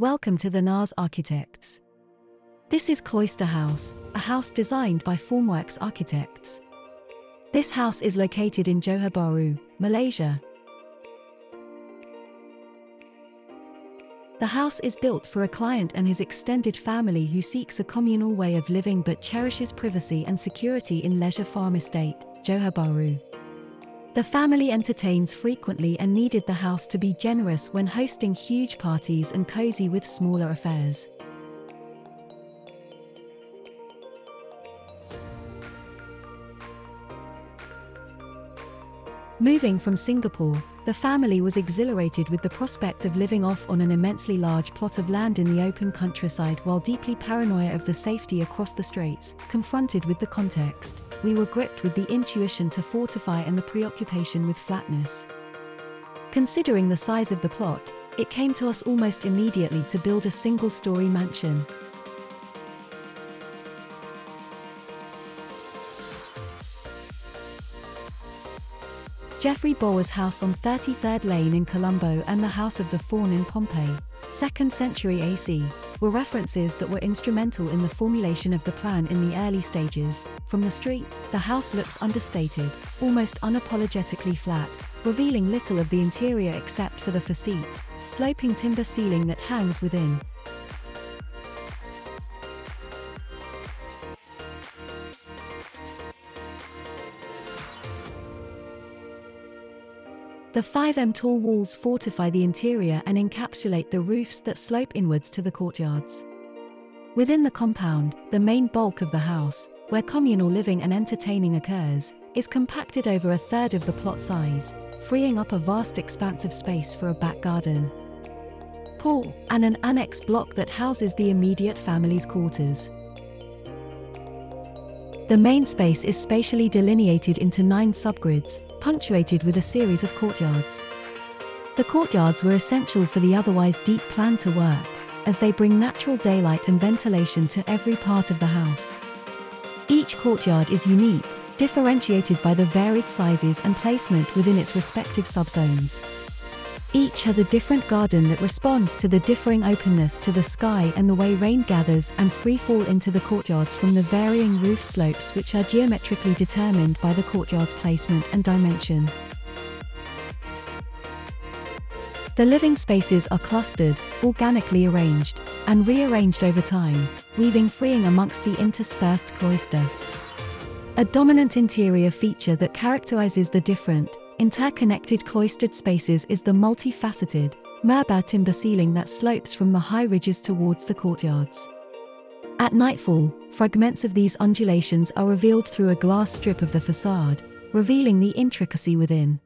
Welcome to the NAS Architects. This is Cloister House, a house designed by Formwerkz Architects. This house is located in Johor Bahru, Malaysia. The house is built for a client and his extended family who seeks a communal way of living but cherishes privacy and security in Leisure Farm Estate, Johor Bahru. The family entertains frequently and needed the house to be generous when hosting huge parties and cozy with smaller affairs. Moving from Singapore, the family was exhilarated with the prospect of living off on an immensely large plot of land in the open countryside while deeply paranoia of the safety across the straits, confronted with the context we were gripped with the intuition to fortify and the preoccupation with flatness. Considering the size of the plot, it came to us almost immediately to build a single-story mansion. Geoffrey Bawa's house on 33rd Lane in Colombo and the House of the Faun in Pompeii, 2nd century AC, were references that were instrumental in the formulation of the plan in the early stages. From the street, the house looks understated, almost unapologetically flat, revealing little of the interior except for the facade, sloping timber ceiling that hangs within. The 5m tall walls fortify the interior and encapsulate the roofs that slope inwards to the courtyards. Within the compound, the main bulk of the house, where communal living and entertaining occurs, is compacted over a third of the plot size, freeing up a vast expanse of space for a back garden. Pool, and an annex block that houses the immediate family's quarters. The main space is spatially delineated into nine subgrids, punctuated with a series of courtyards. The courtyards were essential for the otherwise deep plan to work, as they bring natural daylight and ventilation to every part of the house. Each courtyard is unique, differentiated by the varied sizes and placement within its respective subzones. Each has a different garden that responds to the differing openness to the sky and the way rain gathers and free fall into the courtyards from the varying roof slopes which are geometrically determined by the courtyard's placement and dimension. The living spaces are clustered, organically arranged, and rearranged over time, weaving freeing amongst the interspersed cloister. A dominant interior feature that characterizes the different, interconnected cloistered spaces is the multifaceted, merbau timber ceiling that slopes from the high ridges towards the courtyards. At nightfall, fragments of these undulations are revealed through a glass strip of the facade, revealing the intricacy within.